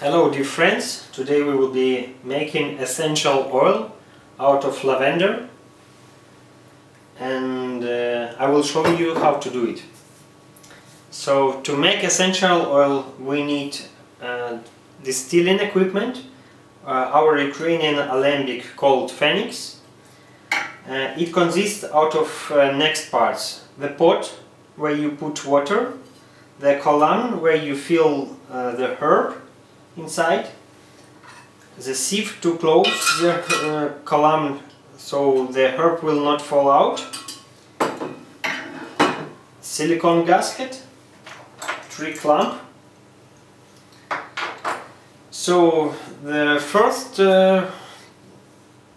Hello dear friends, today we will be making essential oil out of lavender. And uh, I will show you how to do it. So to make essential oil we need uh, distilling equipment, uh, our Ukrainian alembic called Phoenix. Uh, it consists out of uh, next parts, the pot where you put water, the column where you fill uh, the herb inside, the sieve to close the uh, column so the herb will not fall out, silicone gasket, tree clamp. So the first uh,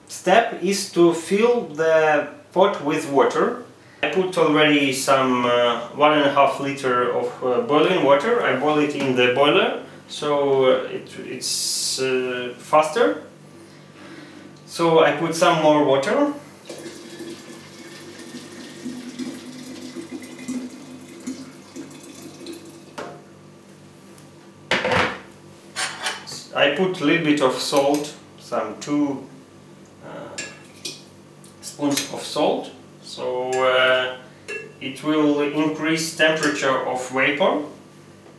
step is to fill the pot with water. I put already some uh, one and a half liter of uh, boiling water. I boil it in the boiler so uh, it, it's uh, faster. So I put some more water. I put a little bit of salt, some two uh, spoons of salt, so uh, it will increase temperature of vapor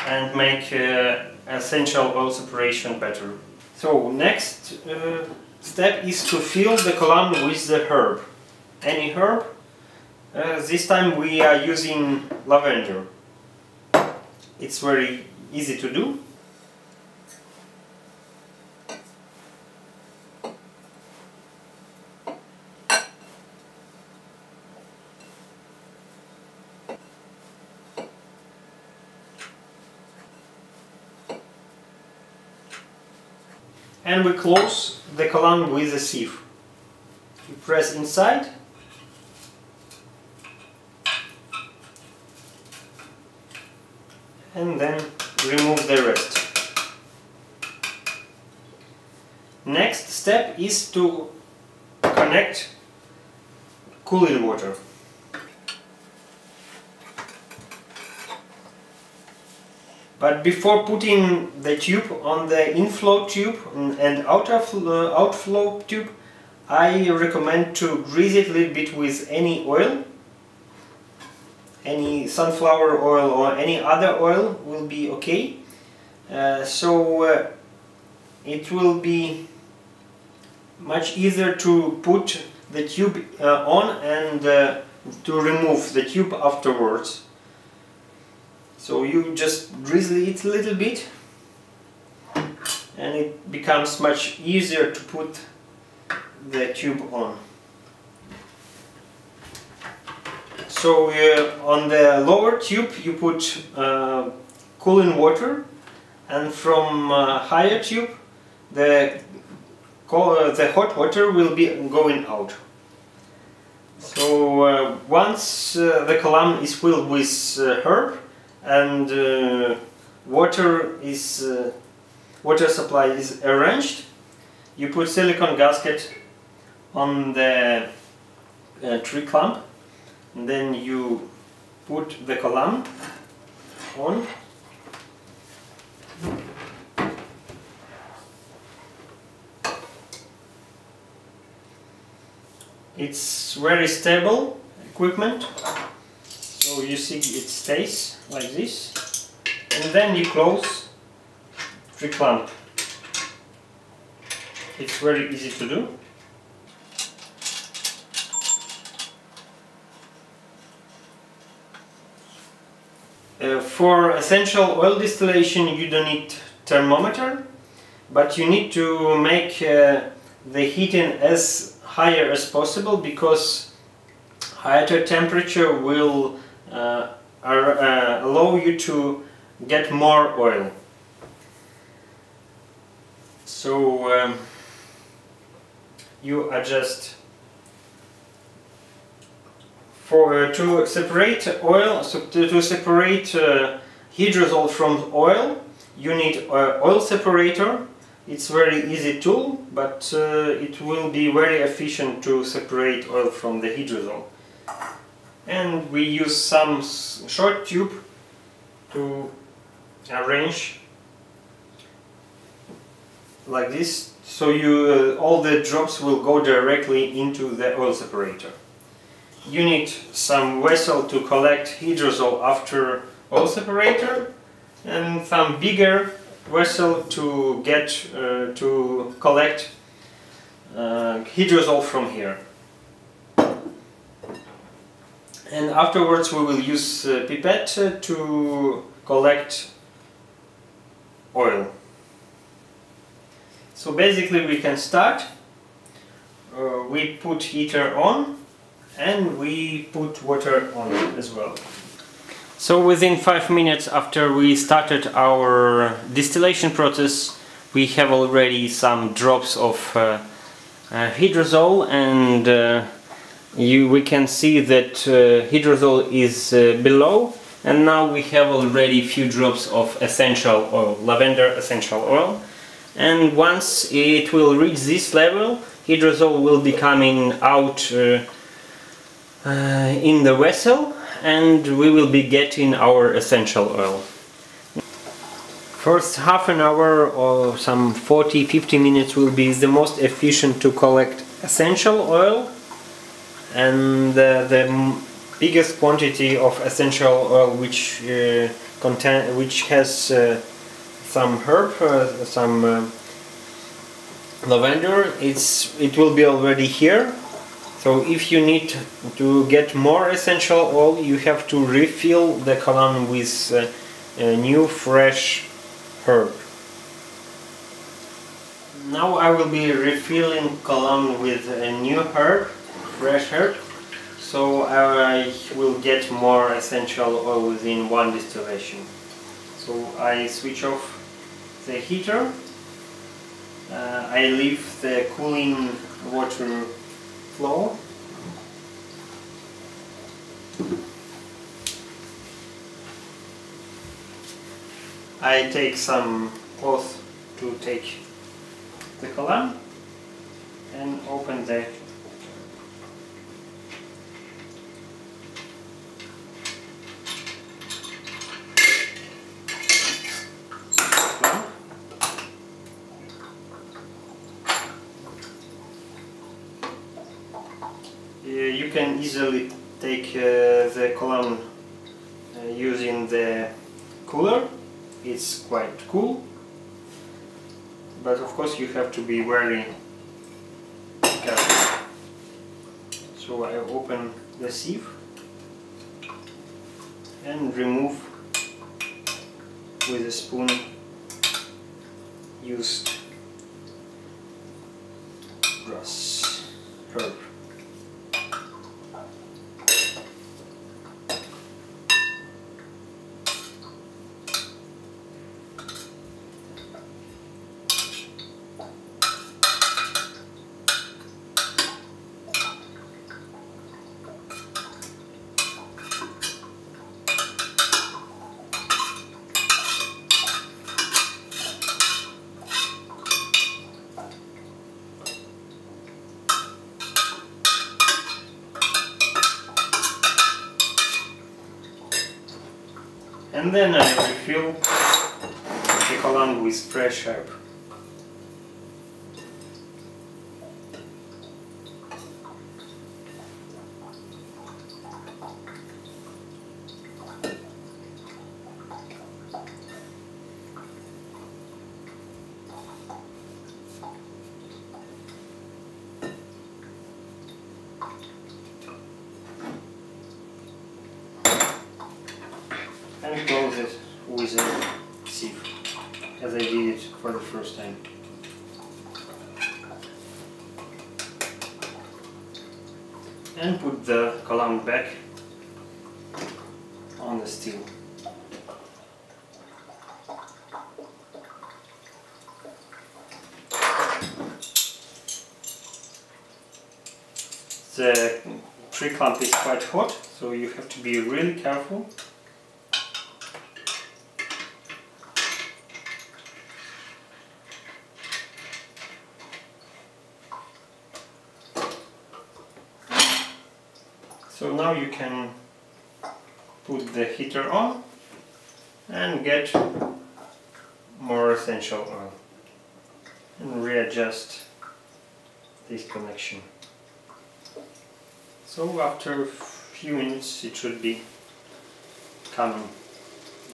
and make uh, essential oil separation better. So next uh, step is to fill the column with the herb. Any herb. Uh, this time we are using lavender. It's very easy to do. And we close the column with a sieve. You press inside and then remove the rest. Next step is to connect cooling water. But before putting the tube on the inflow tube and outer uh, outflow tube, I recommend to grease it a little bit with any oil. Any sunflower oil or any other oil will be okay. Uh, so uh, it will be much easier to put the tube uh, on and uh, to remove the tube afterwards. So you just drizzle it a little bit and it becomes much easier to put the tube on. So uh, on the lower tube you put uh, cooling water and from uh, higher tube the, uh, the hot water will be going out. So uh, once uh, the column is filled with herb and uh, water is uh, water supply is arranged. You put silicone gasket on the uh, tree clamp and then you put the column on. It's very stable equipment so you see it stays like this and then you close the clamp. It's very easy to do. Uh, for essential oil distillation you don't need thermometer but you need to make uh, the heating as higher as possible because higher temperature will are, uh, allow you to get more oil. So um, you adjust for uh, to separate oil, so to, to separate uh, hydrosol from oil, you need uh, oil separator. It's very easy tool, but uh, it will be very efficient to separate oil from the hydrosol and we use some short tube to arrange like this so you uh, all the drops will go directly into the oil separator. You need some vessel to collect hydrosol after oil separator and some bigger vessel to get uh, to collect uh, hydrosol from here. And afterwards we will use uh, pipette to collect oil. So basically we can start, uh, we put heater on and we put water on as well. So within 5 minutes after we started our distillation process we have already some drops of uh, uh, and uh, you, we can see that uh, is uh, below and now we have already few drops of essential oil, lavender essential oil and once it will reach this level hydrosol will be coming out uh, uh, in the vessel and we will be getting our essential oil. First half an hour or some 40-50 minutes will be the most efficient to collect essential oil and the biggest quantity of essential oil which uh, contain which has uh, some herb, uh, some lavender, it's it will be already here. So if you need to get more essential oil, you have to refill the column with uh, a new fresh herb. Now I will be refilling column with a new herb, fresh herb, so I will get more essential oil within one distillation. So I switch off the heater. Uh, I leave the cooling water flow. I take some cloth to take the column and open the you can easily take uh, the column uh, using the cooler. It's quite cool, but of course you have to be very careful. So I open the sieve and remove with a spoon used grass herb. And then I refill the column with fresh herb. and close it with a sieve I did it for the first time. And put the column back on the steel. The tree clump is quite hot, so you have to be really careful now you can put the heater on and get more essential oil. and readjust this connection. So after a few minutes it should be coming.